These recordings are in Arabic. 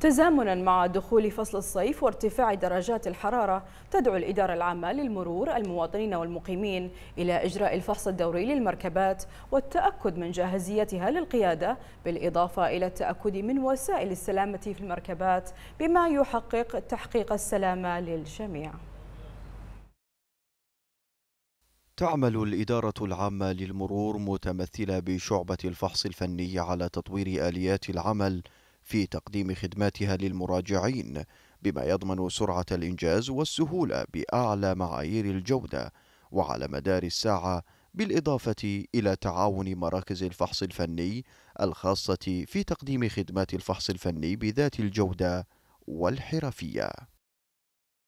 تزامنا مع دخول فصل الصيف وارتفاع درجات الحرارة تدعو الإدارة العامة للمرور المواطنين والمقيمين إلى إجراء الفحص الدوري للمركبات والتأكد من جاهزيتها للقيادة بالإضافة إلى التأكد من وسائل السلامة في المركبات بما يحقق تحقيق السلامة للجميع. تعمل الإدارة العامة للمرور متمثلة بشعبة الفحص الفني على تطوير آليات العمل في تقديم خدماتها للمراجعين بما يضمن سرعة الإنجاز والسهولة بأعلى معايير الجودة وعلى مدار الساعة بالإضافة إلى تعاون مراكز الفحص الفني الخاصة في تقديم خدمات الفحص الفني بذات الجودة والحرفية.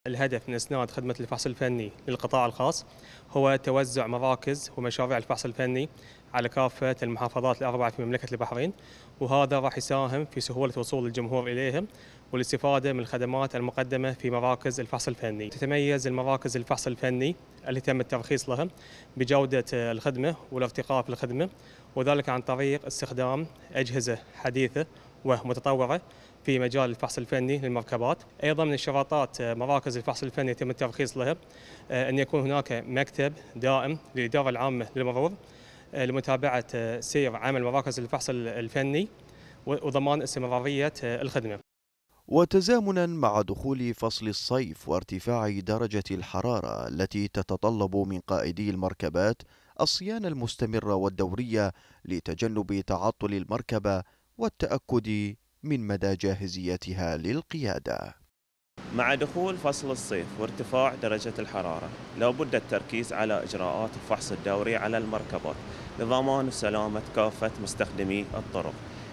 الهدف من إسناد خدمة الفحص الفني للقطاع الخاص هو توزع مراكز ومشاريع الفحص الفني على كافة المحافظات الأربعة في مملكة البحرين وهذا راح يساهم في سهولة وصول الجمهور إليهم والاستفادة من الخدمات المقدمة في مراكز الفحص الفني. تتميز المراكز الفحص الفني اللي تم الترخيص لها بجودة الخدمة والارتقاء في الخدمة وذلك عن طريق استخدام أجهزة حديثة ومتطورة في مجال الفحص الفني للمركبات. أيضا من الشراطات مراكز الفحص الفني يتم الترخيص لها أن يكون هناك مكتب دائم للإدارة العامة للمرور لمتابعة سير عمل مراكز الفحص الفني وضمان استمرارية الخدمة. وتزامنا مع دخول فصل الصيف وارتفاع درجة الحرارة التي تتطلب من قائدي المركبات الصيانة المستمرة والدورية لتجنب تعطل المركبة والتأكد من مدى جاهزيتها للقيادة. مع دخول فصل الصيف وارتفاع درجة الحرارة لابد التركيز على إجراءات الفحص الدوري على المركبات لضمان سلامة كافة مستخدمي الطرق.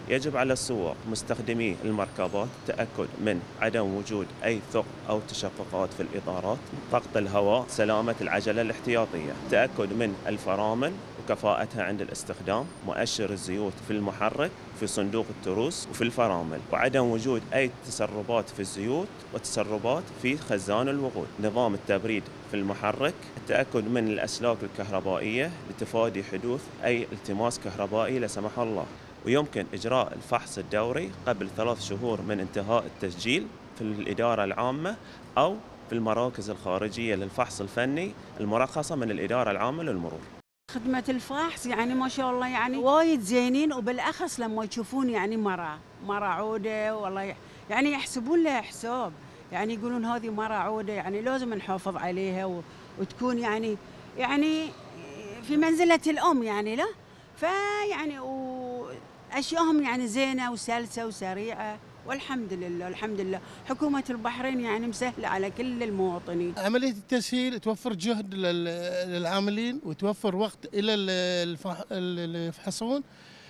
يجب على السواق مستخدمي المركبات التأكد من عدم وجود أي ثقب أو تشققات في الإطارات ضغط الهواء سلامة العجلة الاحتياطية. تأكد من الفرامل وكفاءتها عند الاستخدام مؤشر الزيوت في المحرك في صندوق التروس وفي الفرامل. وعدم وجود أي تسربات في الزيوت وتسربات في خزان الوقود. نظام التبريد في المحرك التأكد من الأسلاك الكهربائية لتفادي حدوث أي التماس كهربائي لا سمح الله. ويمكن إجراء الفحص الدوري قبل ثلاث شهور من انتهاء التسجيل في الإدارة العامة أو في المراكز الخارجية للفحص الفني المرخصة من الإدارة العامة للمرور. خدمة الفحص يعني ما شاء الله يعني وايد زينين وبالأخص لما يشوفون يعني مرة مرة عودة والله يعني يحسبون لها حساب. يعني يقولون هذه مرة عودة يعني لازم نحافظ عليها وتكون يعني يعني في منزلة الأم يعني لا؟ فيعني وأشياءهم يعني زينة وسلسة وسريعة والحمد لله الحمد لله. حكومة البحرين يعني مسهلة على كل المواطنين. عملية التسهيل توفر جهد للعاملين وتوفر وقت إلى اللي يفحصون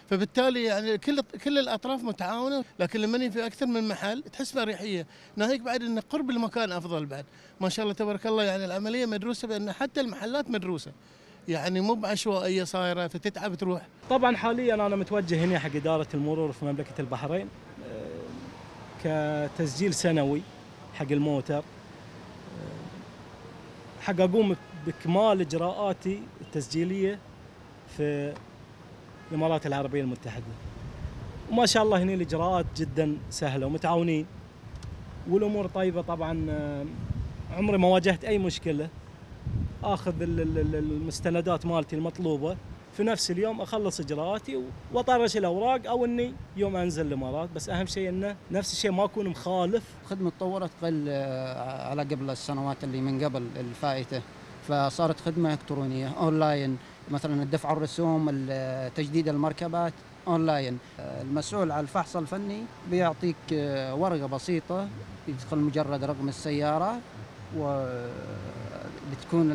فبالتالي يعني كل كل الأطراف متعاونة لكن لما في أكثر من محل تحس بأريحية. ناهيك بعد إن قرب المكان أفضل بعد. ما شاء الله تبارك الله يعني العملية مدروسة بأن حتى المحلات مدروسة. يعني مو بعشوائيه صايره فتتعب تروح. طبعا حاليا أنا متوجه هنا حق إدارة المرور في مملكة البحرين كتسجيل سنوي حق الموتر حق أقوم بكمال إجراءاتي التسجيلية في الإمارات العربية المتحدة. وما شاء الله هنا الإجراءات جدا سهلة ومتعاونين والأمور طيبة طبعا عمري ما واجهت أي مشكلة. آخذ المستندات مالتي المطلوبة. في نفس اليوم أخلص إجراءاتي وأطرش الأوراق أو إني يوم أنزل الإمارات. بس أهم شيء إنه نفس الشيء ما أكون مخالف. خدمة تطورت قل آه، على قبل السنوات اللي من قبل الفائتة. فصارت خدمة إلكترونية أونلاين. مثلا الدفع الرسوم تجديد المركبات أونلاين. آه، المسؤول على الفحص الفني بيعطيك آه، ورقة بسيطة يدخل مجرد رقم السيارة وبتكون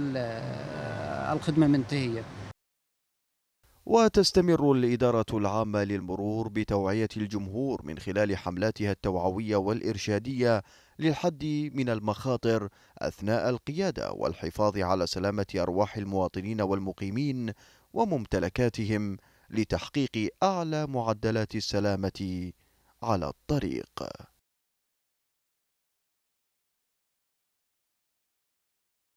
الخدمة منتهية. وتستمر الإدارة العامة للمرور بتوعية الجمهور من خلال حملاتها التوعوية والإرشادية للحد من المخاطر أثناء القيادة والحفاظ على سلامة أرواح المواطنين والمقيمين وممتلكاتهم لتحقيق أعلى معدلات السلامة على الطريق.